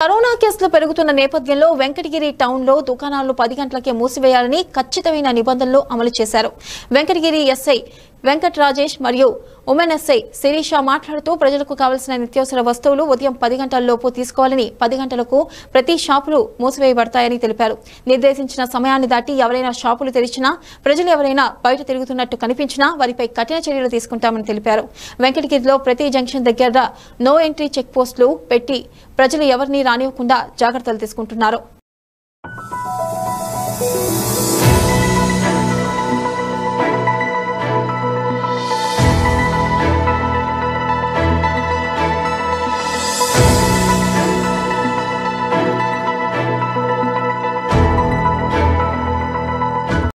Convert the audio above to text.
Corona కేసులు పెరుగుతున్న నేపథ్యంలో వెంకటగిరి టౌన్లో దుకాణాలు పది గంటలకే మూసివేయాలని ఖచ్చితమైన నిబంధనలు అమలు చేశారు. వెంకటగిరి ఎస్ఐ వెంకట్ రాజేష్ మరియు ఉమెన్ ఎస్ఐ శిరీష మాట్లాడుతూ ప్రజలకు కావలసిన నిత్యావసర వస్తువులు ఉదయం పది గంటలలోపు తీసుకోవాలని పది గంటలకు ప్రతి షాపులు మూసివేయబడతాయని తెలిపారు. నిర్దేశించిన సమయాన్ని దాటి ఎవరైనా షాపులు తెరిచినా ప్రజలు ఎవరైనా బయట తిరుగుతున్నట్టు కనిపించినా వారిపై కఠిన చర్యలు తీసుకుంటామని తెలిపారు. వెంకటగిరిలో ప్రతి జంక్షన్ దగ్గర నో ఎంట్రీ చెక్ పోస్టులు పెట్టి ప్రజలు ఎవరిని రానివ్వకుండా జాగ్రత్తలు తీసుకుంటున్నారు.